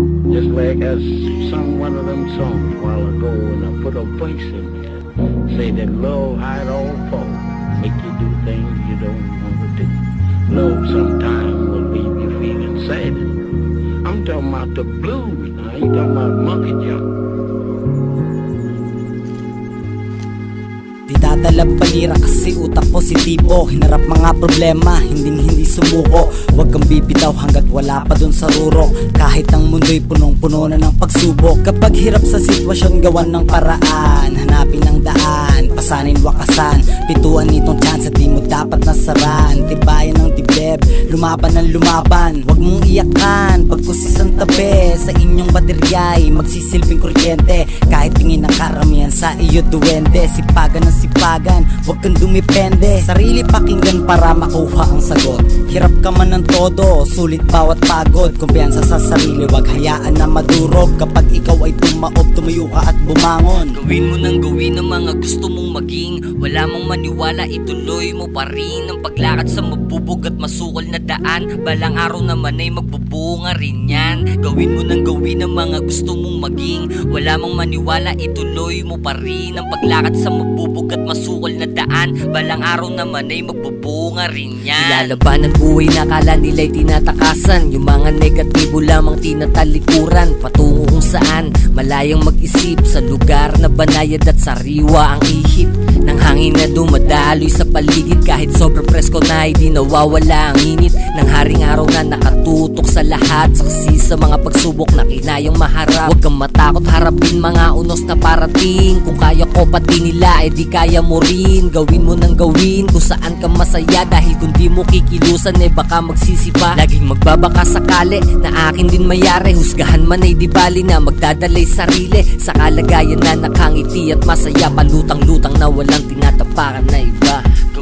Just like I sung one of them songs a while ago and I put a voice in there. Say that love hide all fault. Make you do things you don't want to do. Love sometimes will leave you feeling sad. I'm talking about the blues now. I ain't talking about monkey jump. Di dadalab palira kasi utak positibo Hinarap mga problema, hindi hindi sumuko. Huwag kang bibitaw hanggat wala pa dun sa ruro. Kahit ang mundo'y punong-puno na ng pagsubok Kapag hirap sa sitwasyon, gawan ng paraan. Hanapin ang daan, pasanin wakasan. Pituan nitong chance at di mo dapat nasaran Tibayan ng dibdib, lumaban ng lumaban Huwag mong iyakan, pagkusis ang tabi Sa inyong bateryay, magsisilbing kuryente. Kahit tingin ng karamihan sa iyo duwende. Sipagan ng sipagan, huwag kang dumipende. Sarili pakinggan para makuha ang sagot. Hirap ka man ng todo, sulit bawat pagod. Kumpiyansa sa sarili, wag hayaan na madurog. Kapag ikaw ay tumaob, tumayo ka at bumangon. Gawin mo nang gawin ang mga gusto mong maging. Wala mong maniwala, ituloy mo pa rin Ang paglakad sa mabubog at masukol na daan. Balang araw naman ay magbubunga rin yan. Gawin mo nang gawin ang mga gusto mong maging. Wala mong maniwala, ituloy mo pa rin Ang paglakad sa mabubog at masukol na daan. Balang araw naman ay magbubunga rin yan. Ilalaban ang buhay na kala nila'y tinatakasan. Yung mga negatibo lamang tinatalikuran. Patungo kung saan Malayang mag-isip sa lugar na banayad at sariwa ang ihip Ng hangin na dumadaloy sa paligid Kahit sobrang presko na hindi nawawala ang init. Ng haring araw na nakatutok sa lahat Saksi sa mga pagsubok na kinayang maharap. Huwag kang matakot harapin mga unos na parating. Kung kaya ko pati nila eh di kaya mo rin. Gawin mo nang gawin kung saan ka masaya. Dahil kung di mo kikilusan eh baka magsisipa. Laging magbabaka sakali na akin din mayari. Husgahan man ay di bali na magdadalay sarili. Sa kalagayan na nakangiti at masaya Palutang-lutang na walang tinatapakan na iba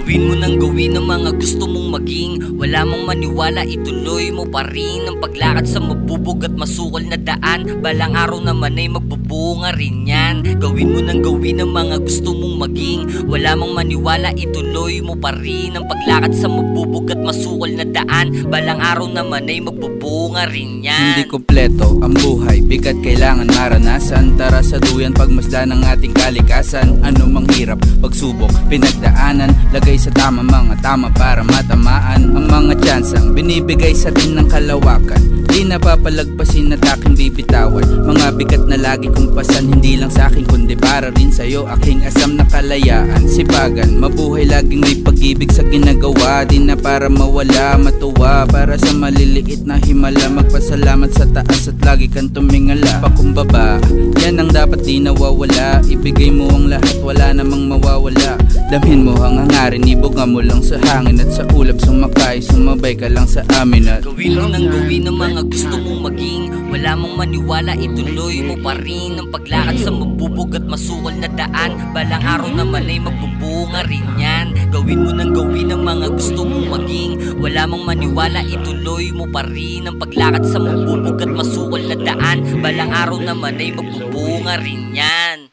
Gawin mo nang gawin ang mga gusto mong maging. Wala mong maniwala, ituloy mo pa rin Ang paglakad sa mabubog at masukol na daan. Balang araw naman ay magbubunga rin yan. Gawin mo nang gawin ang mga gusto mong maging. Wala mong maniwala, ituloy mo pa rin Ang paglakad sa mabubog at masukol na daan. Balang araw naman ay magbubunga rin yan. Hindi kompleto ang buhay. Bigat kailangan maranasan. Tara sa duyan pagmasdan ng ating kalikasan. Ano mang hirap, pagsubok, pinagdaanan. Lagay sa tama mga tama para matamaan. Ang mga tsansang binibigay sa atin ng kalawakan. Di napapalagpasin at aking bibitawan. Mga bigat na lagi kong pasan Hindi lang sa akin kundi para rin sa'yo Aking asam na kalayaan. Sipagan, mabuhay laging may pag-ibig sa ginagawa. Di na para mawala, matuwa Para sa maliliit na himala. Magpasalamat sa taas at lagi kang tumingala. Pakumbaba, yan ang dapat di nawawala. Ibigay mo ang lahat, wala namang mawawala. Damhin mo ang hangarin, ibuga mo lang sa hangin At sa ulap sumakay, sumabay ka lang sa amin at Gawin mo nang gawin ang mga gusto mong maging. Wala mong maniwala, ituloy mo pa rin Ang paglakad sa mabubog at masukol na daan. Balang araw naman ay magbubunga rin yan. Gawin mo nang gawin ang mga gusto mong maging. Wala mong maniwala, ituloy mo pa rin Ang paglakad sa mabubog at masukol na daan. Balang araw naman ay magbubunga rin yan